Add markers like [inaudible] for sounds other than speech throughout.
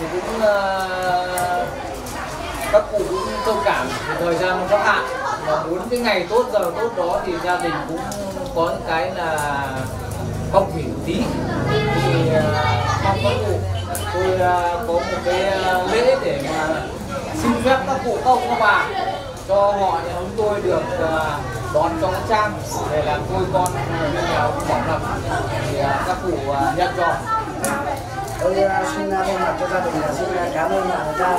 thì cũng uh, các cụ cũng thông cảm thì thời gian nó có hạn và muốn cái ngày tốt giờ tốt đó thì gia đình cũng có những cái là không hủy một tí. Thì uh, mong các cụ tôi uh, có một cái uh, lễ để mà xin phép các cụ công ông các bà cho họ nhà chúng tôi được uh, đón trong trang để làm tôi con người nghèo bỏ lòng thì uh, các cụ uh, nhận rồi tôi ờ, xin ờ, thay mặt cho gia đình xin ờ, cảm ơn uh, cha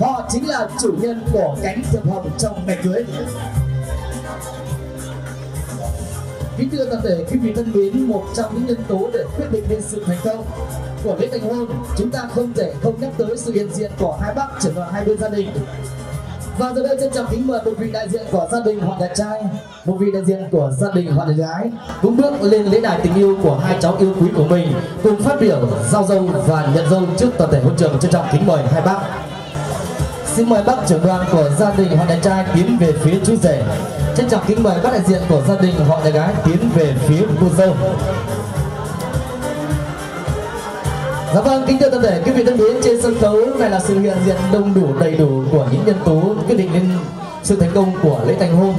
họ chính là chủ nhân của cánh thiệp hồng trong ngày cưới. Kính thưa toàn thể quý vị thân mến, một trong những nhân tố để quyết định nên sự thành công của lễ thành hôn, chúng ta không thể không nhắc tới sự hiện diện của hai bác trưởng đoàn hai bên gia đình. Và giờ đây trân trọng kính mời một vị đại diện của gia đình họ nhà trai, một vị đại diện của gia đình họ nhà gái, cũng bước lên lễ đài tình yêu của hai cháu yêu quý của mình, cùng phát biểu giao dâu và nhận dâu trước toàn thể hôn trường trân trọng kính mời hai bác xin mời bác trưởng đoàn của gia đình họ nhà trai tiến về phía chú rể trân trọng kính mời bác đại diện của gia đình họ nhà gái tiến về phía cô dâu Dạ vâng, kính thưa toàn thể quý vị thân mến, trên sân khấu này là sự hiện diện đông đủ đầy đủ của những nhân tố quyết định đến sự thành công của lễ thành hôn.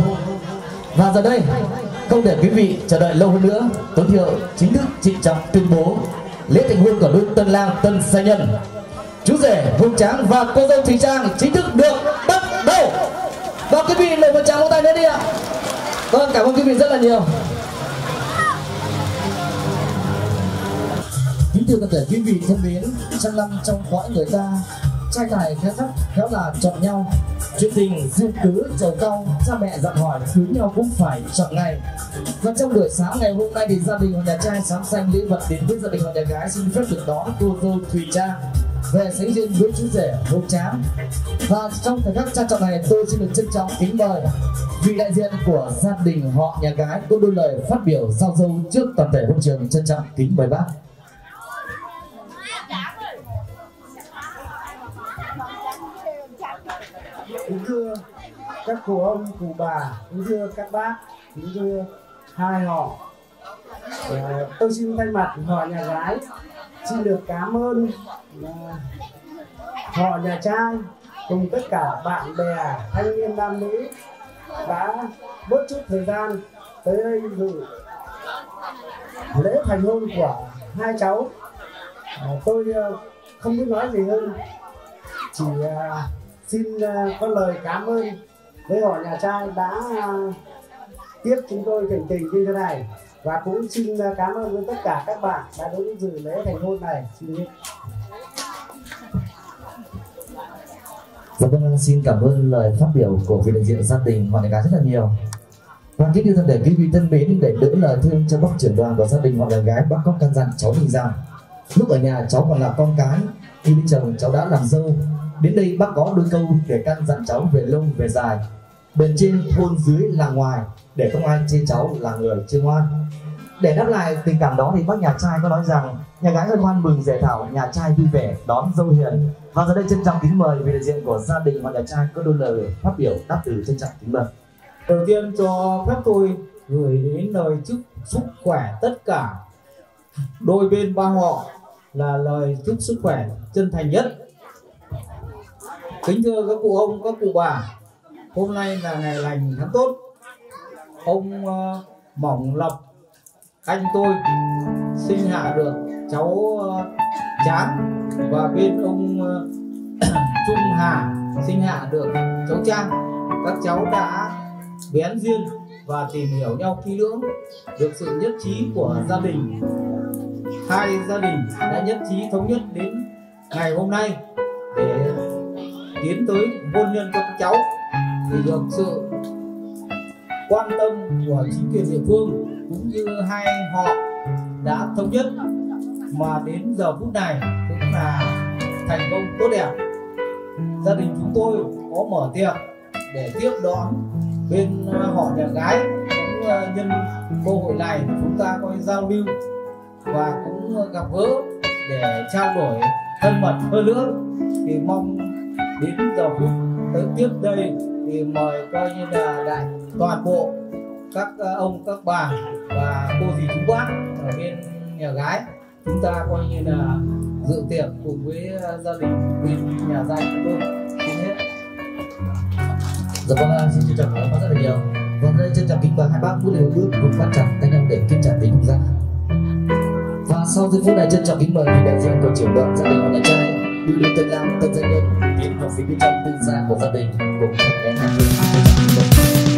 Và giờ đây, không để quý vị chờ đợi lâu hơn nữa, Tuấn Thiệu chính thức trịnh trọng tuyên bố lễ thành hôn của đôi tân lang tân gia nhân. Chú rể Hùng Tráng và cô dâu Thùy Trang chính thức được bắt đầu. Và quý vị nổi một tràng vỗ tay nữa đi ạ. Vâng, cảm ơn quý vị rất là nhiều. kính thưa toàn thể quý vị thân mến trăm năm trong cõi người ta trai tài khéo thấp khéo là chọn nhau chuyện tình duyên cứ trầu cao cha mẹ dặn hỏi cưới nhau cũng phải chọn ngày và trong buổi sáng ngày hôm nay thì gia đình họ nhà trai sáng xanh lễ vật đến với gia đình họ nhà gái xin phép được đón cô dâu thùy trang về sánh duyên với chú rể hôn tráng và trong thời khắc trang trọng này, tôi xin được trân trọng kính mời vị đại diện của gia đình họ, nhà gái có đôi lời phát biểu giao dâu trước toàn thể hội trường trân trọng kính mời bác. Kính thưa các cụ ông, cụ bà, kính thưa các bác, kính thưa hai họ. Ờ, tôi xin thay mặt họ, nhà gái xin được cảm ơn à, họ nhà trai cùng tất cả bạn bè thanh niên nam nữ đã bớt chút thời gian tới đây dự lễ thành hôn của hai cháu. À, tôi à, không biết nói gì hơn. Chỉ à, xin à, có lời cảm ơn với họ nhà trai đã tiếp chúng tôi thành tình như thế này và cũng xin à, cảm ơn tất cả các bạn đã đến dự lễ thành hôn này. Xin hết Dạ vâng, à, xin cảm ơn lời phát biểu của vị đại diện gia đình Hoàng Đại gái rất là nhiều. Và kính thưa thân thể quý vị thân mến để đỡ lời thương cho bác trưởng đoàn của gia đình Hoàng Đại gái bác có căn dặn cháu mình rằng lúc ở nhà cháu còn là con cái khi đi chồng cháu đã làm dâu. Đến đây bác có đôi câu để căn dặn cháu về lâu về dài. Bên trên thôn dưới là ngoài Để không ai chê cháu là người chưa ngoan. Để đáp lại tình cảm đó thì bác nhà trai có nói rằng Nhà gái hân hoan mừng rể thảo, nhà trai vui vẻ đón dâu hiền. Và giờ đây trân trọng kính mời vị đại diện của gia đình và nhà trai có đôi lời phát biểu đáp từ trân trọng kính mời. Đầu tiên cho phép tôi gửi đến lời chúc sức khỏe tất cả đôi bên ba họ là lời chúc sức khỏe chân thành nhất. Kính thưa các cụ ông các cụ bà hôm nay là ngày lành tháng tốt. Ông uh, mỏng lập anh tôi sinh hạ được cháu ờ, uh, chán và bên ông uh, [clears throat] trung hà sinh hạ được cháu trang. Các cháu đã bén duyên và tìm hiểu nhau kỹ lưỡng được sự nhất trí của gia đình. Hai gia đình đã nhất trí thống nhất đến ngày hôm nay để tiến tới hôn nhân cho các cháu thì được sự quan tâm của chính quyền địa phương cũng như hai họ đã thống nhất mà đến giờ phút này cũng là thành công tốt đẹp. Gia đình chúng tôi có mở tiệc để tiếp đón bên ờ, họ nhà gái cũng ờ, nhân cơ hội này chúng ta có giao lưu và cũng ờ, gặp gỡ để trao đổi thân mật hơn nữa. Thì mong đến giờ phút tới tiếp đây thì mời coi như là đại toàn bộ các ờ, ông, các bà và cô dì chú bác ở bên nhà gái. Chúng ta coi như là dự tiệc cùng với ờ, gia đình bên nhà gia chúng tôi. Xin hết. Dạ vâng ờ, xin trân trọng cảm ơn rất là nhiều. Vâng đây trân trọng kính mời hai bác bước lên bước cùng bắt chặt tay nhau để kết chặt tình cùng ra và sau giây phút này trân trọng kính mời vị đại diện của trưởng đoàn gia đình và nhà trai đưa lên tân lao, tân gia nhân tiến vào phía bên trong tư gia của gia đình cùng thật bé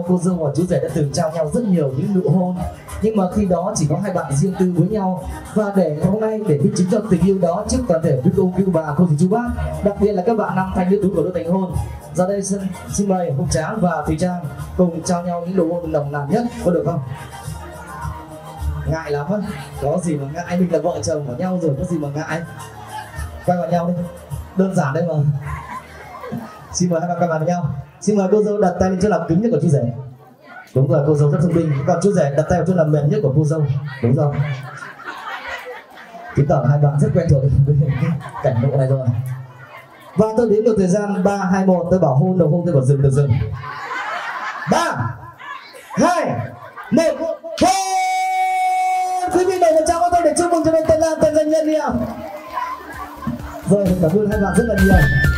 nhau cô dâu và chú rể đã từng trao nhau rất nhiều những nụ hôn. Nhưng mà khi đó chỉ có hai bạn riêng tư với nhau. Và để hôm nay để minh chứng cho tình yêu đó trước toàn thể quý cô quý bà cô dì chú bác đặc biệt là các bạn nam thanh nữ tú của đôi thành hôn. Ra đây xin, xin mời hùng tráng và thùy trang cùng trao nhau những nụ hôn nồng nàn nhất có được không? Ngại lắm á có gì mà ngại mình là vợ chồng của nhau rồi có gì mà ngại. Quay vào nhau đi. Đơn giản đây mà xin mời hai bạn quay vào với nhau. Xin mời cô dâu đặt tay lên chỗ làm cứng nhất của chú rể. Đúng rồi, cô dâu rất thông minh. Còn chú rể đặt tay vào chỗ làm mềm nhất của cô dâu. Đúng rồi. Chứng tỏ hai bạn rất quen thuộc với [laughs] cảnh tượng này rồi. Và tôi đến được thời gian ba, hai, một. Tôi bảo hôn đầu hôn, tôi bảo dừng, được dừng. Ba, hai, một hôn! Quý vị đợi một tràng pháo tay để chúc mừng cho bên tên Lan, tên danh nhân đi ạ. Rồi, cảm ơn hai bạn rất là nhiều.